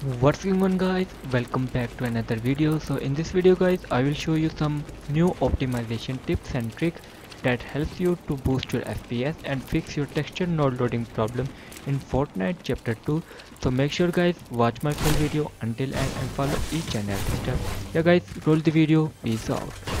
what's going on guys? Welcome back to another video. So in this video guys i will show you some new optimization tips and tricks that helps you to boost your fps and fix your texture not loading problem in fortnite chapter 2 so make sure guys watch my full video until end and follow each and every step. Yeah guys roll the video. Peace out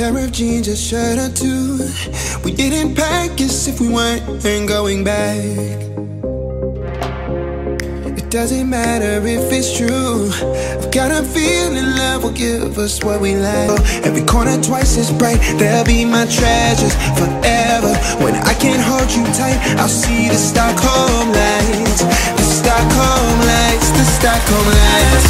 pair of jeans, a shirt or two. We didn't pack as if we weren't going back. It doesn't matter if it's true. I've got a feeling love will give us what we lack. Every corner twice as bright, they'll be my treasures forever. When I can't hold you tight, I'll see the Stockholm lights. The Stockholm lights, the Stockholm lights.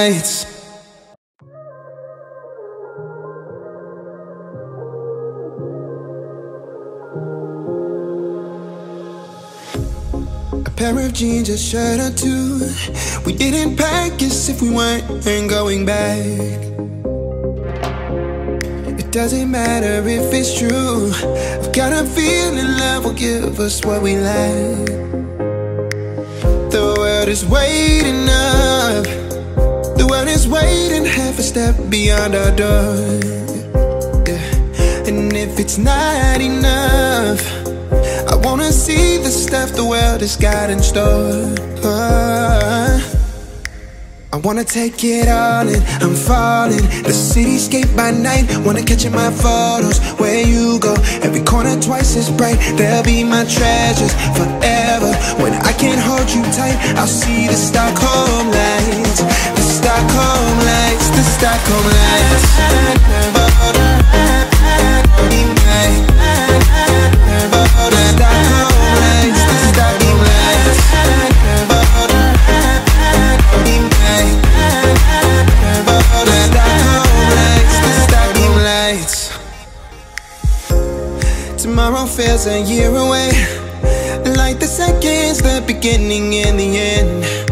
nights. A pair of jeans, a shirt or two. We didn't pack as if we weren't going back. It doesn't matter if it's true. I've got a feeling love will give us what we lack. Like. The world is waiting up. Is waiting half a step beyond our door. Yeah. And if it's not enough, I wanna see the stuff the world has got in store. Uh, I wanna take it all in, I'm falling. The cityscape by night, wanna catch in my photos. Where you go, every corner twice as bright. They'll be my treasures forever. When I can't hold you tight, I'll see the Stockholm lights Lights The Stockholm lights, the Stockholm lights. Tomorrow feels a year away. Like the seconds, the beginning and the end.